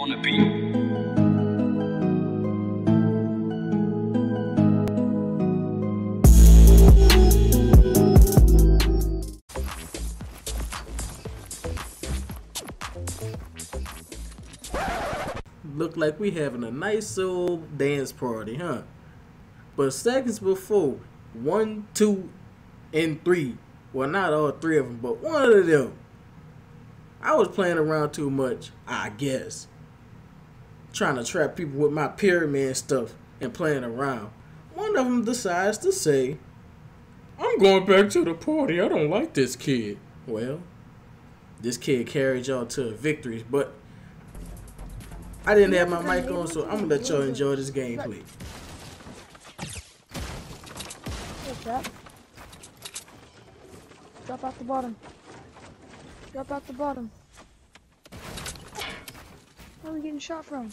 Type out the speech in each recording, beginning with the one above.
on the beat. Look like we having a nice old dance party, huh? But seconds before, one, two, and three, well, not all three of them, but one of them, I was playing around too much, I guess. Trying to trap people with my pyramid stuff and playing around. One of them decides to say, I'm going back to the party. I don't like this kid. Well, this kid carried y'all to victories, but I didn't have my mic on, so I'm gonna let y'all enjoy this gameplay. That? Drop out the bottom. Drop out the bottom. Where are we getting shot from?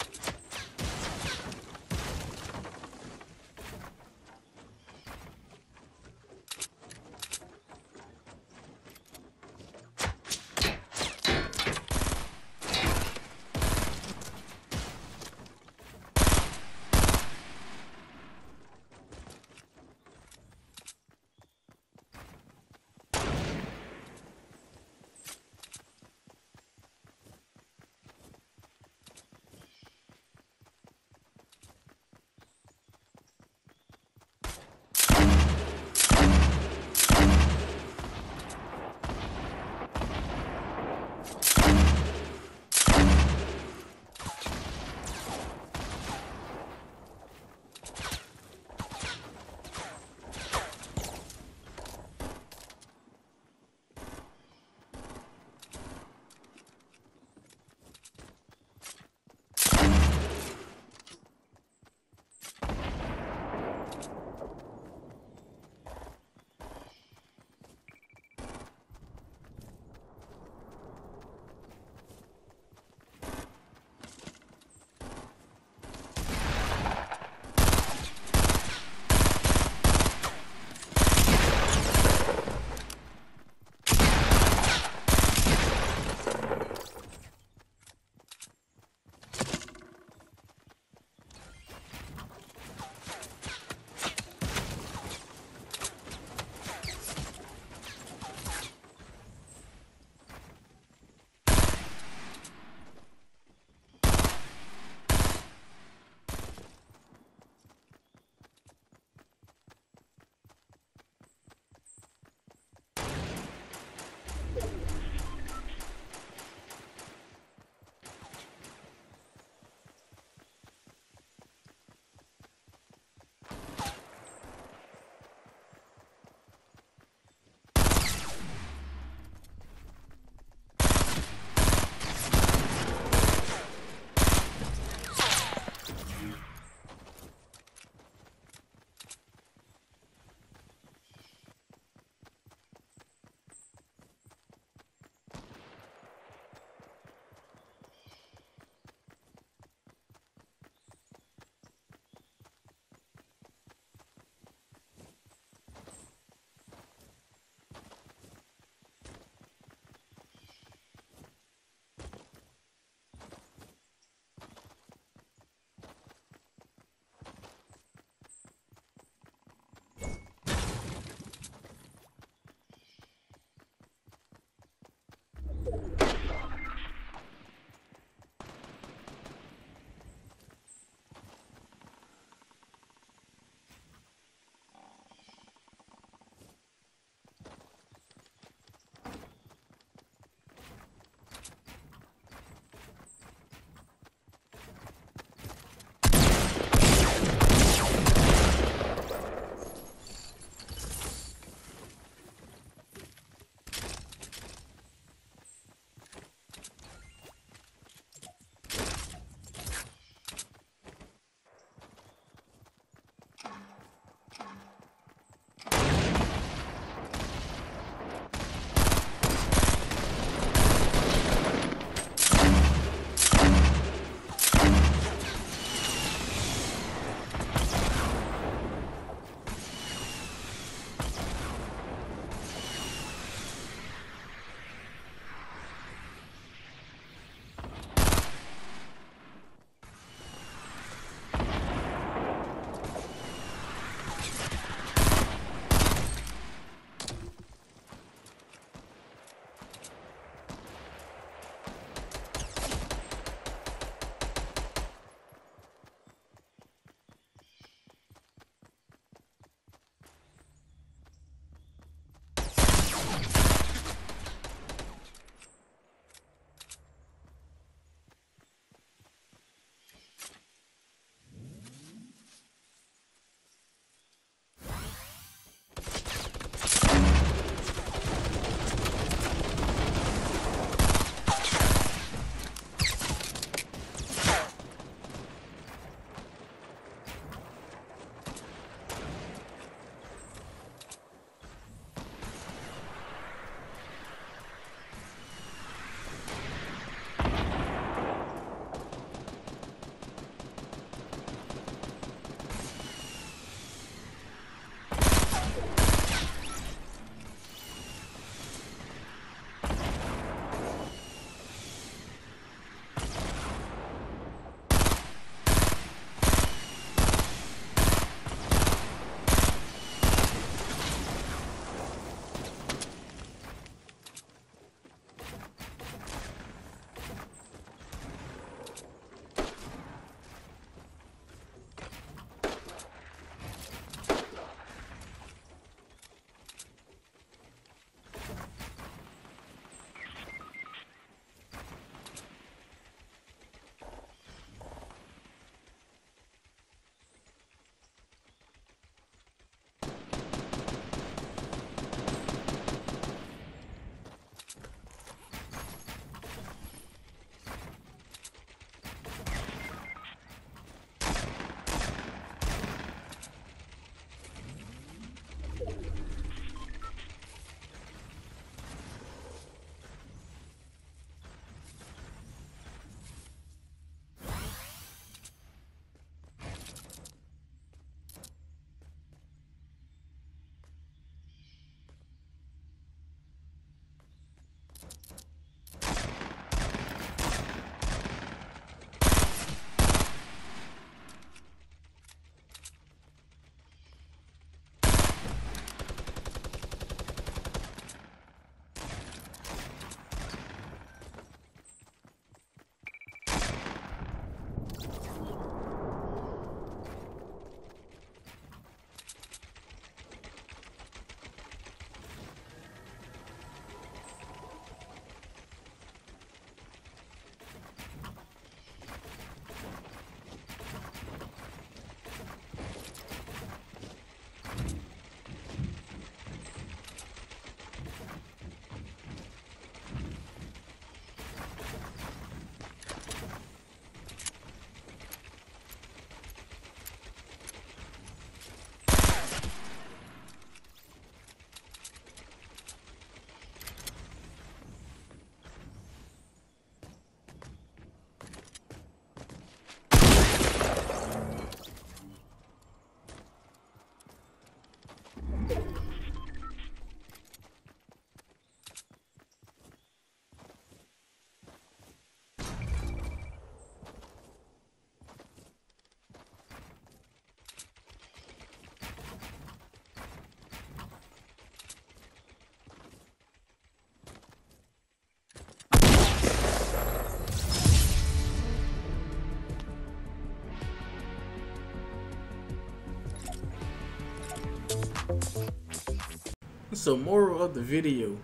So moral of the video,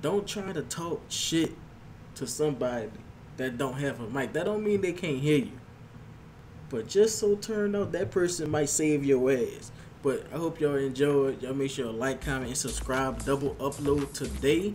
don't try to talk shit to somebody that don't have a mic. That don't mean they can't hear you. But just so turned out that person might save your ass. But I hope y'all enjoyed. Y'all make sure to like, comment, and subscribe. Double upload today.